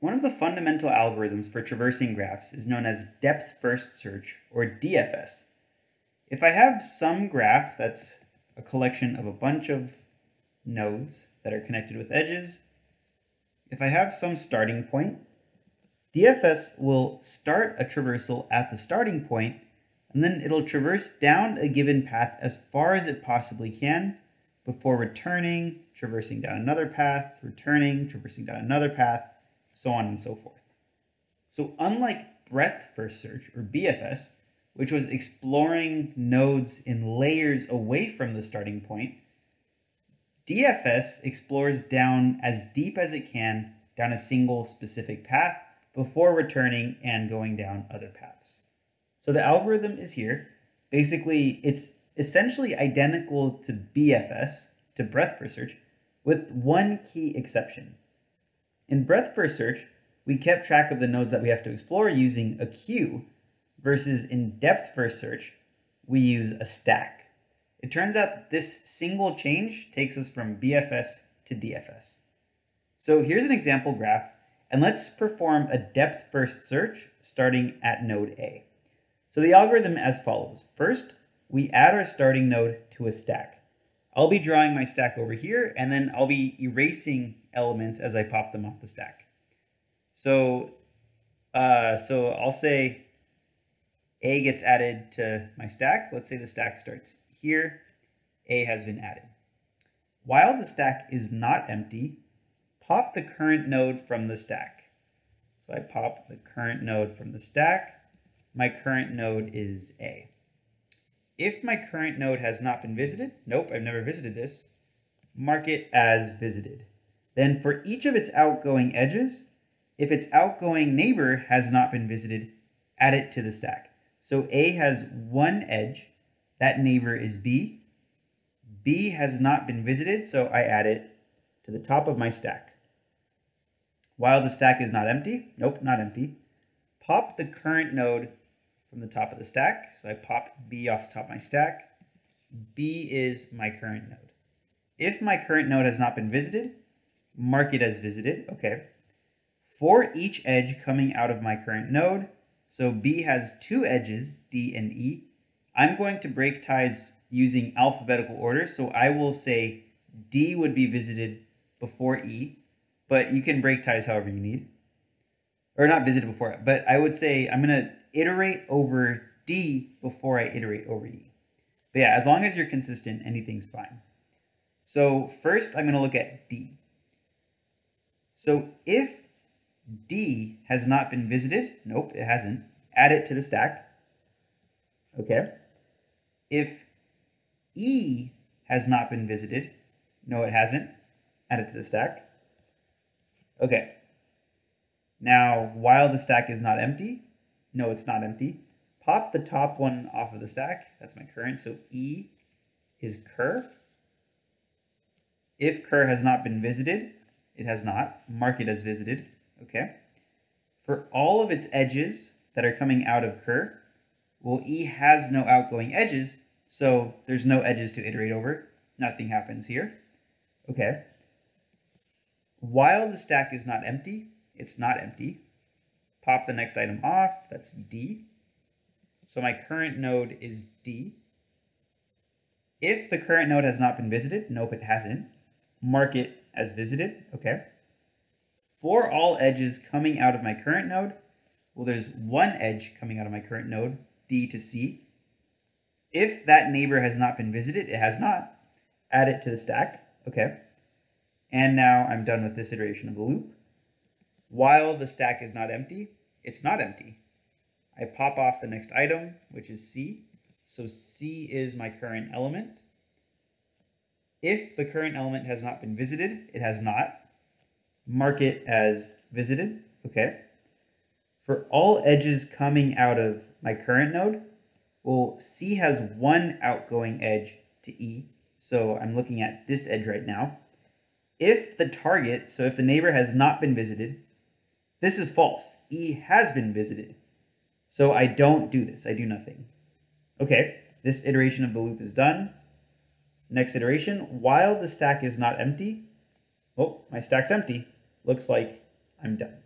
One of the fundamental algorithms for traversing graphs is known as depth first search, or DFS. If I have some graph that's a collection of a bunch of nodes that are connected with edges, if I have some starting point, DFS will start a traversal at the starting point, and then it'll traverse down a given path as far as it possibly can before returning, traversing down another path, returning, traversing down another path, so on and so forth. So unlike breadth first search, or BFS, which was exploring nodes in layers away from the starting point, DFS explores down as deep as it can down a single specific path before returning and going down other paths. So the algorithm is here. Basically, it's essentially identical to BFS, to breadth first search, with one key exception. In breadth first search, we kept track of the nodes that we have to explore using a queue, versus in depth first search, we use a stack. It turns out that this single change takes us from BFS to DFS. So here's an example graph, and let's perform a depth first search starting at node A. So the algorithm as follows. First, we add our starting node to a stack. I'll be drawing my stack over here, and then I'll be erasing elements as I pop them off the stack. So, uh, so I'll say A gets added to my stack. Let's say the stack starts here. A has been added. While the stack is not empty, pop the current node from the stack. So I pop the current node from the stack. My current node is A. If my current node has not been visited, nope, I've never visited this, mark it as visited. Then for each of its outgoing edges, if its outgoing neighbor has not been visited, add it to the stack. So A has one edge, that neighbor is B. B has not been visited, so I add it to the top of my stack. While the stack is not empty, nope, not empty, pop the current node from the top of the stack. So I pop B off the top of my stack. B is my current node. If my current node has not been visited, mark it as visited, okay. For each edge coming out of my current node, so B has two edges, D and E, I'm going to break ties using alphabetical order, so I will say D would be visited before E, but you can break ties however you need. Or not visited before, but I would say I'm going to iterate over D before I iterate over E. But yeah, as long as you're consistent, anything's fine. So first I'm going to look at D. So if D has not been visited, nope, it hasn't, add it to the stack. Okay. If E has not been visited, no, it hasn't, add it to the stack. Okay. Now, while the stack is not empty, no, it's not empty, pop the top one off of the stack. That's my current. So E is cur. If cur has not been visited, it has not. Mark it as visited. Okay. For all of its edges that are coming out of cur, well, E has no outgoing edges, so there's no edges to iterate over. Nothing happens here. Okay. While the stack is not empty, it's not empty. Pop the next item off, that's D. So my current node is D. If the current node has not been visited, nope, it hasn't, mark it as visited, okay. For all edges coming out of my current node, well, there's one edge coming out of my current node, D to C. If that neighbor has not been visited, it has not, add it to the stack, okay. And now I'm done with this iteration of the loop. While the stack is not empty, it's not empty. I pop off the next item, which is C. So C is my current element. If the current element has not been visited, it has not. Mark it as visited, okay. For all edges coming out of my current node, well, C has one outgoing edge to E. So I'm looking at this edge right now. If the target, so if the neighbor has not been visited, this is false. E has been visited. So I don't do this. I do nothing. Okay, this iteration of the loop is done. Next iteration, while the stack is not empty, oh, my stack's empty. Looks like I'm done.